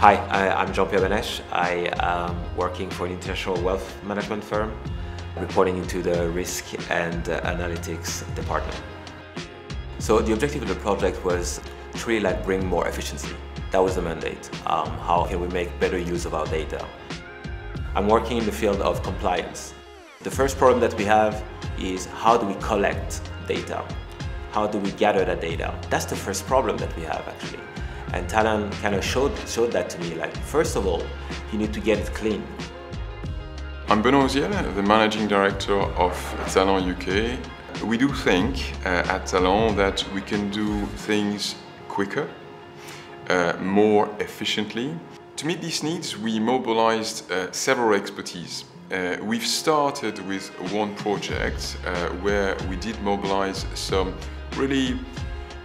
Hi, I, am Jean-Pierre Beneche. I am working for an international wealth management firm, reporting into the risk and analytics department. So the objective of the project was to really like bring more efficiency. That was the mandate. Um, how can we make better use of our data? I'm working in the field of compliance. The first problem that we have is how do we collect data? How do we gather that data? That's the first problem that we have actually. And Talan kind of showed, showed that to me, like, first of all, you need to get it clean. I'm Benoît Ouziel, the Managing Director of Talan UK. We do think uh, at Talan that we can do things quicker, uh, more efficiently. To meet these needs, we mobilized uh, several expertise. Uh, we've started with one project uh, where we did mobilize some really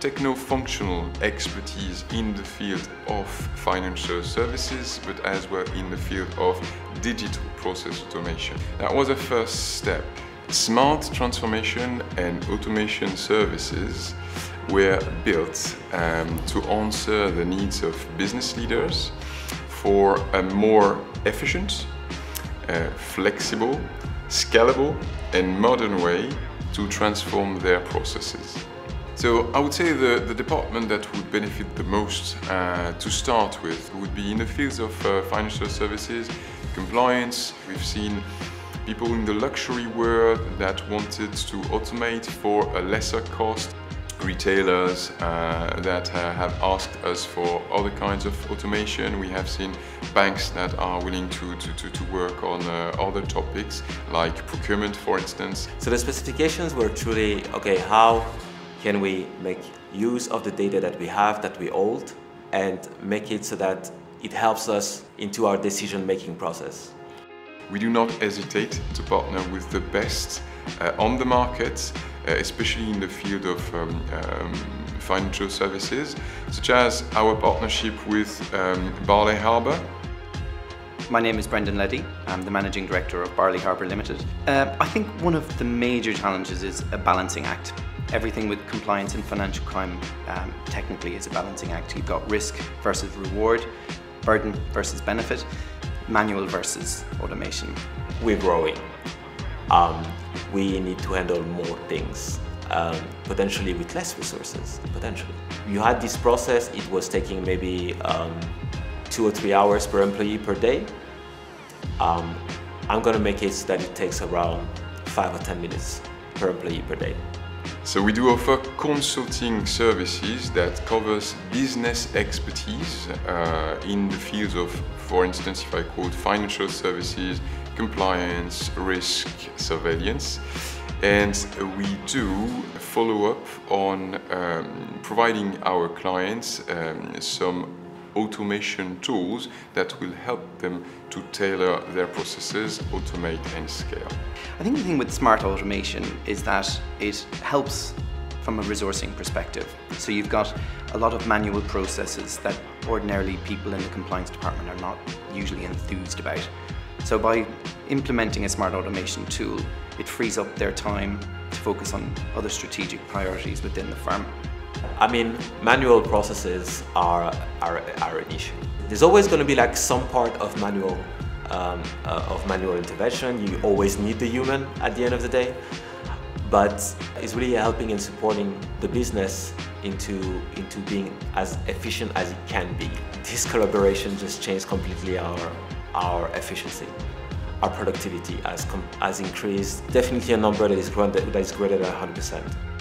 techno-functional expertise in the field of financial services, but as well in the field of digital process automation. That was a first step. Smart transformation and automation services were built um, to answer the needs of business leaders for a more efficient, uh, flexible, scalable and modern way to transform their processes. So I would say the, the department that would benefit the most uh, to start with would be in the fields of uh, financial services, compliance. We've seen people in the luxury world that wanted to automate for a lesser cost retailers uh, that uh, have asked us for other kinds of automation. We have seen banks that are willing to, to, to, to work on uh, other topics like procurement, for instance. So the specifications were truly, okay, how can we make use of the data that we have, that we hold, and make it so that it helps us into our decision-making process. We do not hesitate to partner with the best uh, on the market, uh, especially in the field of um, um, financial services, such as our partnership with um, Barley Harbour. My name is Brendan Leddy. I'm the Managing Director of Barley Harbour Limited. Uh, I think one of the major challenges is a balancing act everything with compliance and financial crime um, technically is a balancing act. You've got risk versus reward, burden versus benefit, manual versus automation. We're growing. Um, we need to handle more things, um, potentially with less resources, potentially. You had this process, it was taking maybe um, two or three hours per employee per day. Um, I'm gonna make it so that it takes around five or 10 minutes per employee per day. So we do offer consulting services that covers business expertise uh, in the fields of, for instance, if I quote financial services, compliance, risk, surveillance. And we do follow up on um, providing our clients um, some automation tools that will help them to tailor their processes, automate and scale. I think the thing with smart automation is that it helps from a resourcing perspective. So you've got a lot of manual processes that ordinarily people in the compliance department are not usually enthused about. So by implementing a smart automation tool, it frees up their time to focus on other strategic priorities within the firm. I mean, manual processes are, are, are an issue. There's always going to be like some part of manual um, uh, of manual intervention. You always need the human at the end of the day, but it's really helping and supporting the business into, into being as efficient as it can be. This collaboration just changed completely our, our efficiency. Our productivity has, has increased, definitely a number that is, that is greater than 100%.